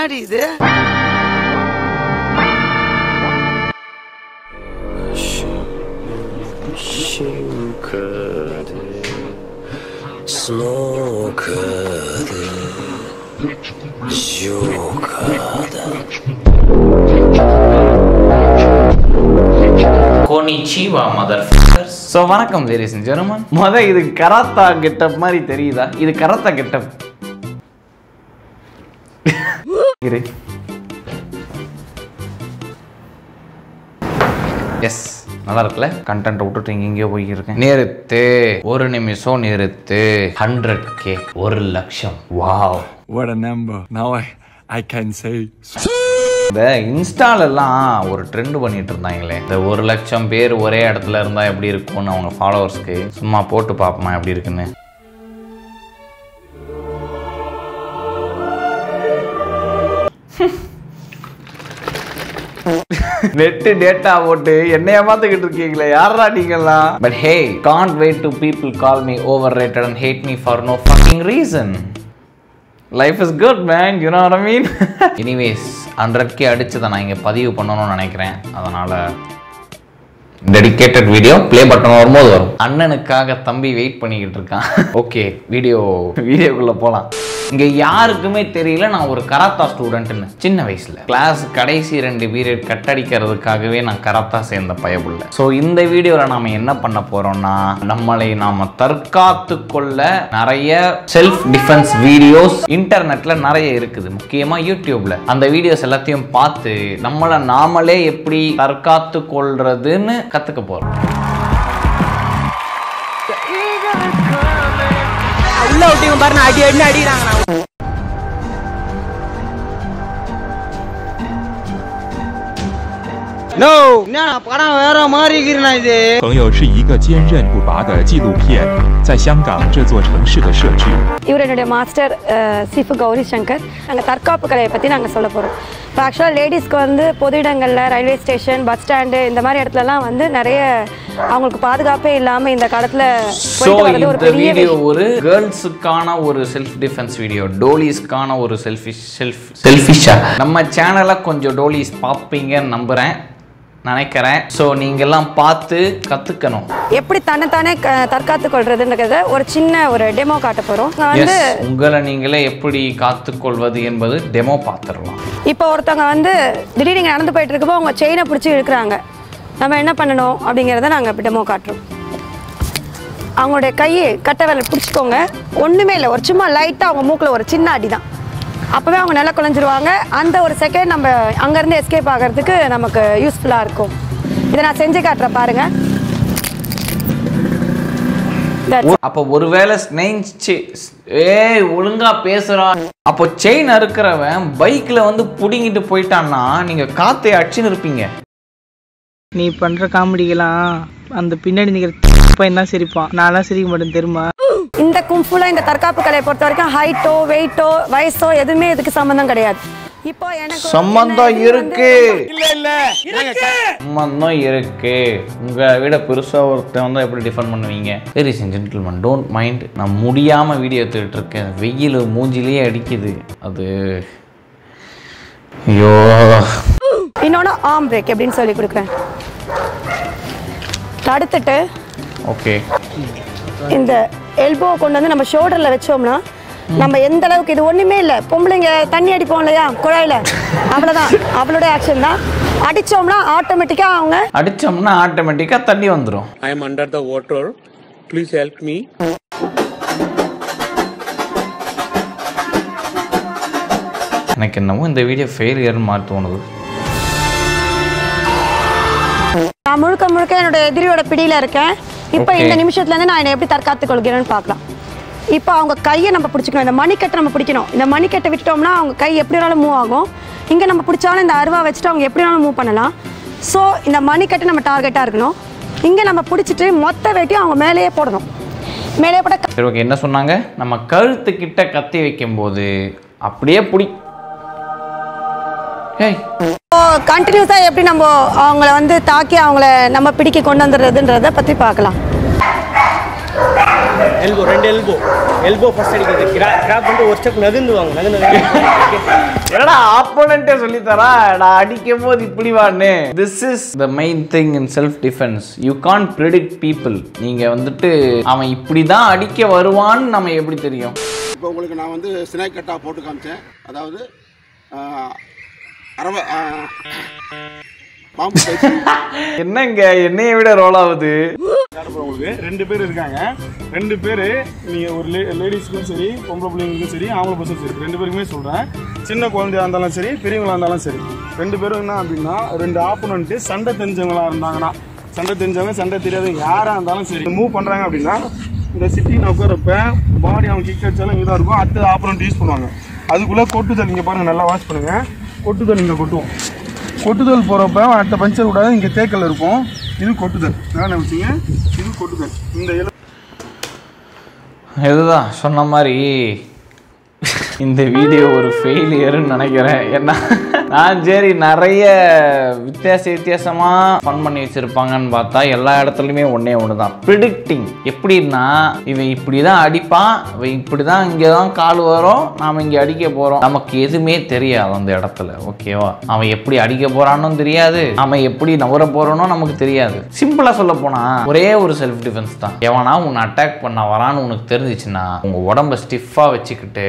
என்னடி இது. கோனிச்சிவா மதர் ஸோ வணக்கம் லேடிஸ் அண்ட் ஜெர்மன் முத இது கராத்தா கெட்டப் மாதிரி தெரியுதா? இது கராத்தா கெட்டப் எஸ் நல்லா இருக்குல்ல கண்டென்ட் விட்டுட்டு இங்க எங்கேயோ போயிருக்கேன் நிறுத்து ஒரு நிமிஷம் நிறுத்து. ஹண்ட்ரட் கே ஒரு லட்சம். Wow What a number. Now I, I can say. இந்த இன்ஸ்டால எல்லாம் ஒரு ட்ரெண்ட் பண்ணிட்டு இருந்தாங்களே இந்த ஒரு லட்சம் பேர் ஒரே இடத்துல இருந்தா எப்படி இருக்கும்னு அவங்க ஃபாலோவர்ஸ்க்கு சும்மா போட்டு பார்ப்போமா எப்படி இருக்குன்னு. நெட்டு டேட்டா போட்டு என்ன ஏமாத்துக்கிட்டு இருக்கீங்களே? யாரா நீங்கலாம் but hey can't wait to people call me overrated and hate me for no fucking reason life is good man you know I mean anyways அன்றைக்கே கே அடிச்சதை நான் இங்கே பதிவு பண்ணணும்னு நினைக்கிறேன். அதனால் டெடிகேட்டட் வீடியோ ப்ளே பட்டன் வரும்போது வரும். அண்ணனுக்காக தம்பி வெயிட் பண்ணிக்கிட்டு இருக்கான். ஓகே வீடியோ வீடியோக்குள்ளே போகலாம் இங்கே யாருக்குமே தெரியல நான் ஒரு கராத்தா ஸ்டூடெண்ட்னு சின்ன வயசில். கிளாஸ் கடைசி ரெண்டு பீரியட் கட்டடிக்கிறதுக்காகவே நான் கராத்தா சேர்ந்த பயப்புள்ள ஸோ இந்த வீடியோவில் நாம் என்ன பண்ண போகிறோம்னா நம்மளை நாம் தற்காத்து கொள்ள நிறைய செல்ஃப் டிஃபென்ஸ் வீடியோஸ் இன்டர்நெட்டில் நிறைய இருக்குது. முக்கியமாக யூடியூப்பில் அந்த வீடியோஸ் எல்லாத்தையும் பார்த்து நம்மளை நாமளே எப்படி தற்காத்து கொள்றதுன்னு கற்றுக்க போகிறோம் உள்ள விட்டீங்க பாருங்க அடி அடி அடிக்கிறாங்க. நோ என்ன படம் வேற மாதிரி இருக்கிறேன் இது 朋友是一个坚韧不拔的纪录片，在香港这座城市的设置。 இவர் என்னுடைய மாஸ்டர் அஹ், சிஃபு கௌரி சங்கர் நாங்கள் தற்காப்பு கலையை பற்றி நாங்கள் சொல்ல போகிறோம் இப்போ ஆக்சுவலாக லேடிஸ்க்கு வந்து பொது இடங்களில் ரயில்வே ஸ்டேஷன் பஸ் ஸ்டாண்டு இந்த மாதிரி இடத்துலலாம் வந்து நிறைய அவங்களுக்கு பாதுகாப்பே இல்லாமல் இந்த காலத்தில் ஸோ போயிட்டு வர்றது ஒரு இந்த பெரிய வீடியோ விஷயம். ஒரு கேர்ள்ஸுக்கான ஒரு செல்ஃப் டிஃபென்ஸ் வீடியோ டோலிஸ்க்கான ஒரு செல்ஃபிஷ் செல்ஃப் செல்ஃபிஷா நம்ம சேனலை கொஞ்சம் டோலிஸ் பார்ப்பீங்கன்னு நம்புகிறேன் நினைக்கிறேன். ஸோ நீங்கள்லாம் பார்த்து கற்றுக்கணும் எப்படி தன்னைத்தானே க தற்காத்து கொள்றதுன்றத ஒரு சின்ன ஒரு டெமோ காட்ட போகிறோம் வந்து உங்களை நீங்களே எப்படி காத்துக்கொள்வது என்பது டெமோ பார்த்துடலாம். இப்போ ஒருத்தவங்க வந்து திடீர்னு இங்கே நடந்து போயிட்டு இருக்கப்போ அவங்க செயினை பிடிச்சி இழுக்கிறாங்க. நம்ம என்ன பண்ணணும் அப்படிங்கிறத நாங்கள் இப்போ டெமோ காட்டுறோம். அவங்களுடைய கையை கட்டை விரல் பிடிச்சிக்கோங்க. ஒன்றுமே இல்லை ஒரு சும்மா லைட்டாக அவங்க மூக்கில் ஒரு சின்ன அடி தான் அப்போவே அவங்க நல்லா குழஞ்சிருவாங்க. அந்த ஒரு செகண்ட் நம்ம அங்கேருந்து எஸ்கேப் ஆகிறதுக்கு நமக்கு யூஸ்ஃபுல்லாக இருக்கும். இதை நான் செஞ்சு காட்டுறேன் பாருங்கள் That's அப்போ ஒருவேளை ஸ்னெயின்ச்சு ஏய் ஒழுங்கா பேசுறா. அப்போ செயின் அறுக்கிறவன் பைக்ல வந்து புடிங்கிட்டு போயிட்டான்னா நீங்க காத்தை அடிச்சுன்னு இருப்பீங்க. நீ பண்ற காமெடிக்கெல்லாம் அந்த பின்னாடி நிக்கிற பையன் தான் சிரிப்பான். நான்லாம் சிரிக்க மாட்டேன் தெரியுமா? இந்த கும்ஃபுல இந்த தற்காப்பு கலையை பொறுத்த வரைக்கும் ஹைட்டோ வெயிட்டோ வயசோ எதுவுமே இதுக்கு சம்மந்தம் கிடையாது. இப்போ எனக்கு சம்பந்தம் இருக்கு. வந்து- சம்பந்தம் இருக்கு. உங்க விட பெருசா ஒருத்தன் வந்து எப்படி டிஃபெண்ட் பண்ணுவீங்க? Ladies and gentlemen don't mind நான் முடியாம வீடியோ எடுத்துக்கிட்டு இருக்கேன். வெயில் மூஞ்சிலேயே அடிக்குது. அது ஐயோ. இன்னொன்று ஆர்ம் பிரேக் எப்படின்னு சொல்லி கொடுக்குறேன். தடுத்துட்டு ஓகே இந்த எல்போ கொண்டு வந்து நம்ம ஷோல்டரில் வச்சோம்னா நம்ம எந்த அளவுக்கு இது ஒன்றுமே இல்லை. பொம்பளைங்க தண்ணி அடிப்போம் இல்லையா? குழாயில். அவ்வளோதான் அவளோட ஆக்ஷன் தான். அடித்தோம்னா ஆட்டோமேட்டிக்காக அவங்க அடிச்சோம்னா ஆட்டோமேட்டிக்கா தண்ணி வந்துடும் I am under the water. Please help me. எனக்கு என்னமோ இந்த வீடியோ ஃபெயிலியர்னு மாதிரி தோணுது. நான் முழுக்க முழுக்க என்னோட எதிரியோட பிடியில் இருக்கேன். இப்போ. இந்த நிமிஷத்துலேருந்து நான் என்னை எப்படி தற்காத்துக் கொள்கிறேன்னு பார்க்கலாம். இப்போ அவங்க கையை நம்ம பிடிச்சிக்கணும். இந்த மணிக்கட்டை நம்ம பிடிக்கணும். இந்த மணிக்கட்டை விட்டுட்டோம்னா அவங்க கை எப்படி வேணாலும் மூவ் ஆகும். இங்கே நம்ம பிடிச்சாலும் இந்த அருவா வச்சுட்டு அவங்க எப்படி வேணாலும் மூவ் பண்ணலாம். ஸோ இந்த மணிக்கட்டை நம்ம டார்கெட்டாக இருக்கணும். இங்கே நம்ம பிடிச்சிட்டு மொத்த வெட்டியும் அவங்க மேலேயே போடணும். மேலேயே போட சரி ஓகே என்ன சொன்னாங்க? நம்ம கழுத்துக்கிட்ட கத்தி வைக்கும்போது அப்படியே பிடி. ஏய். கண்டினியூஸாக எப்படி நம்ம அவங்கள வந்து தாக்கி அவங்கள நம்ம பிடிக்க கொண்டு வந்துடுறதுன்றதை பற்றி பார்க்கலாம். எல்போ ரெண்டு எல்போ எல்போ ஃபர்ஸ்ட் அடிக்கிறது. கிரா கிராப் வந்து ஒரு ஸ்டெப் நகர்ந்துவாங்க நகர்ந்து என்னடா ஆப்போனண்டே சொல்லி தரா நான் அடிக்கும் போது இப்படி வான்னு. This is the main thing in self defence you can predict people நீங்க வந்துட்டு அவன் இப்படி தான் அடிக்க வருவான்னு நம்ம எப்படி தெரியும்? இப்போ உங்களுக்கு நான் வந்து ஸ்னேக் கட்டா போட்டு காமிச்சேன். அதாவது அரவ பாம்பு என்னங்க? என்னைய விட ரோல் ஆகுது. உங்களுக்கு ரெண்டு பேர் இருக்காங்க. ரெண்டு பேர் நீங்கள் ஒரு லே லேடிஸ்க்கும் சரி பொம்பளை பிள்ளைங்களுக்கும் சரி ஆம்பளை பசங்களும் சரி ரெண்டு பேருக்குமே சொல்கிறேன் சின்ன குழந்தையா இருந்தாலும் சரி பெரியவங்களா இருந்தாலும் சரி ரெண்டு பேரும் என்ன அப்படின்னா ரெண்டு ஆப்போனண்ட்டு சண்டை தெரிஞ்சவங்களா இருந்தாங்கன்னா சண்டை தெரிஞ்சவங்க சண்டை தெரியாதவங்க யாராக இருந்தாலும் சரி மூவ் பண்ணுறாங்க அப்படின்னா இந்த சிட்டி நான் உட்காரப்ப பாடி அவங்க கிக் அடிச்சாலும் இதாக இருக்கும். அடுத்த ஆப்போனண்ட் யூஸ் பண்ணுவாங்க. அதுக்குள்ளே கொட்டுதல் இங்கே பாருங்கள் நல்லா வாஷ் பண்ணுங்கள் கொட்டுதல் இங்கே கொட்டுவோம். கொட்டுதல் போகிறப்ப அடுத்த பஞ்சர் விடாது இங்கே தேக்கல் இருக்கும். இது கொட்டுதல். நான் வச்சுங்க இது கொட்டுதல். இந்த இல இதுதான் சொன்ன மாதிரி இந்த வீடியோ ஒரு ஃபெயிலியர்னு நினைக்கிறேன். ஏன்னா நான் சரி நிறைய வித்தியாச வித்தியாசமாக ஃபன் பண்ணி வச்சுருப்பாங்கன்னு பார்த்தா எல்லா இடத்துலையுமே ஒன்றே ஒன்று தான் ப்ரிடிக்டிங் எப்படின்னா இவன் இப்படி தான் அடிப்பான் இவன் இப்படி தான் இங்கே தான் கால் வரும் நாம் இங்கே அடிக்க போகிறோம் நமக்கு எதுவுமே தெரியாது அந்த இடத்துல ஓகேவா அவன் எப்படி அடிக்க போகிறான்னு தெரியாது. அவன் எப்படி நவர போகிறானோ நமக்கு தெரியாது. சிம்பிளாக சொல்ல போனால் ஒரே ஒரு செல்ஃப் டிஃபென்ஸ் தான். எவனா உன்னை அட்டாக் பண்ண வரான்னு உனக்கு தெரிஞ்சிச்சுன்னா உங்கள் உடம்ப ஸ்டிஃபாக வச்சுக்கிட்டு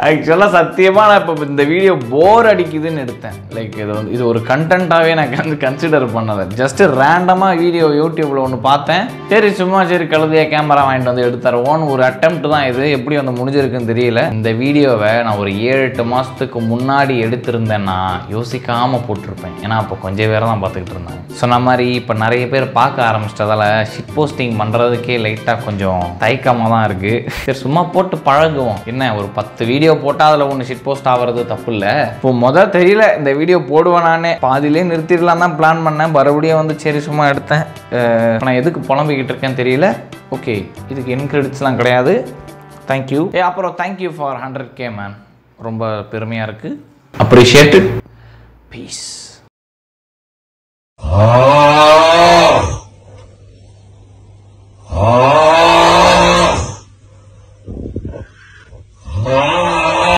ஆக்சுவலாக சத்தியமாக நான் இப்போ இந்த வீடியோ போர் அடிக்குதுன்னு எடுத்தேன். லைக் இது வந்து இது ஒரு கண்டென்ட்டாகவே நான் வந்து கன்சிடர் பண்ணலை. ஜஸ்ட்டு ரேண்டமாக வீடியோ யூடியூப்பில் ஒன்று பார்த்தேன். சரி சும்மா சரி கழுதியாக கேமரா வாங்கிட்டு வந்து எடுத்துருவோன்னு ஒரு அட்டம்ப்ட் தான் இது. எப்படி வந்து முடிஞ்சிருக்குன்னு தெரியல. இந்த வீடியோவை நான் ஒரு ஏழு எட்டு மாதத்துக்கு முன்னாடி எடுத்திருந்தேன்னா யோசிக்காமல் போட்டிருப்பேன். ஏன்னா அப்போ கொஞ்சம் பேர் தான் பார்த்துக்கிட்டு இருந்தாங்க சொன்ன மாதிரி இப்போ நிறைய பேர் பார்க்க ஆரம்பிச்சிட்டதால ஷிட் போஸ்டிங் பண்ணுறதுக்கே லைட்டாக கொஞ்சம் தயக்கமாக தான் இருக்குது சரி சும்மா போட்டு பழகுவோம். என்ன ஒரு பத்து வீடியோ வீடியோ போட்டால் அதில் ஒன்று ஷிட் போஸ்ட் ஆகிறது தப்பு இல்லை இப்போ முதல் தெரியல இந்த வீடியோ போடுவேன் நானே. நிறுத்திடலாம் தான் பிளான் பண்ணேன். மறுபடியும் வந்து சரி சும்மா எடுத்தேன். நான் எதுக்கு புலம்பிக்கிட்டு இருக்கேன் தெரியல. ஓகே இதுக்கு என் கிரெடிட்ஸ்லாம் கிடையாது. தேங்க்யூ ஏ அப்புறம் thank you for hundred K man ரொம்ப பெருமையாக இருக்குது அப்ரிஷியேட்டு பீஸ்